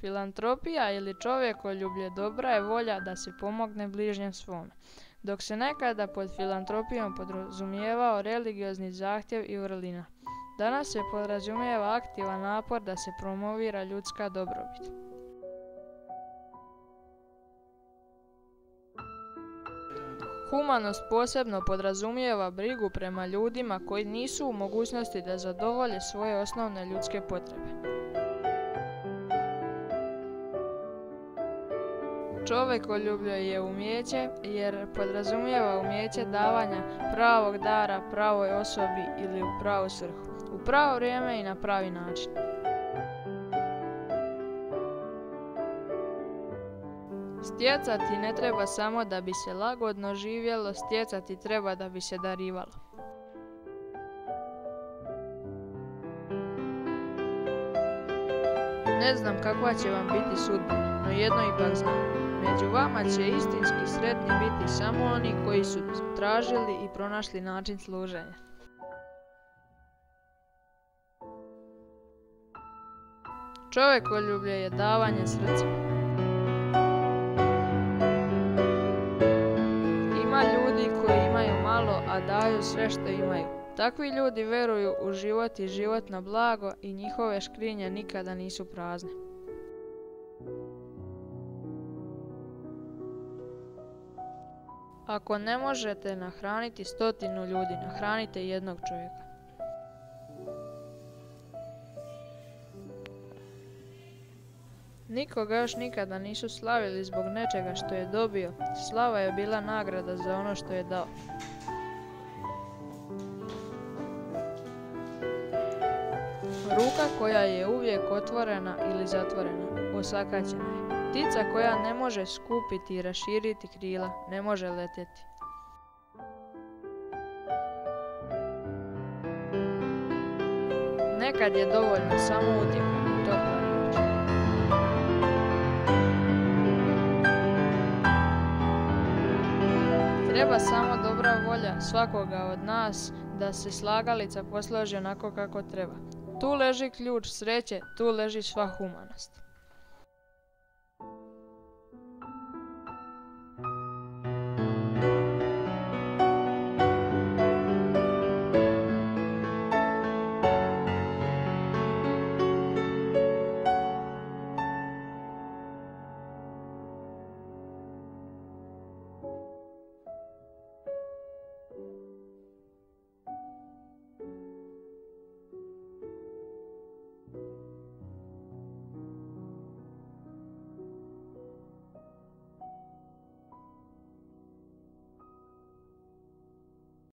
Filantropija ili čovjekoljublje dobra je volja da se pomogne bližnjem svome, dok se nekada pod filantropijom podrazumijevao religiozni zahtjev i vrlina. Danas se podrazumijeva aktivan napor da se promovira ljudska dobrobit. Humanost posebno podrazumijeva brigu prema ljudima koji nisu u mogućnosti da zadovolje svoje osnovne ljudske potrebe. Čovjekoljublje je umjeće jer podrazumijeva umjeće davanja pravog dara pravoj osobi ili u pravu svrhu, u pravo vrijeme i na pravi način. Stjecati ne treba samo da bi se lagodno živjelo, stjecati treba da bi se darivalo. Ne znam kakva će vam biti sudbina, no jedno ipak znam. Među vama će istinski sretni biti samo oni koji su tražili i pronašli način služenja. Čovjekoljublje je davanje srca. Ima ljudi koji imaju malo, a daju sve što imaju. Takvi ljudi veruju u život i život na blago i njihove škrinje nikada nisu prazne. Ako ne možete nahraniti stotinu ljudi, nahranite jednog čovjeka. Nikoga još nikada nisu slavili zbog nečega što je dobio. Slava je bila nagrada za ono što je dao. Ruka koja je uvijek otvorena ili zatvorena, osakaćena je. Ptica koja ne može skupiti i raširiti krila, ne može letjeti. Nekad je dovoljno samo utjeha i topla. Treba samo dobra volja svakoga od nas da se slagalica posloži onako kako treba. Tu leži ključ sreće, tu leži sva humanost.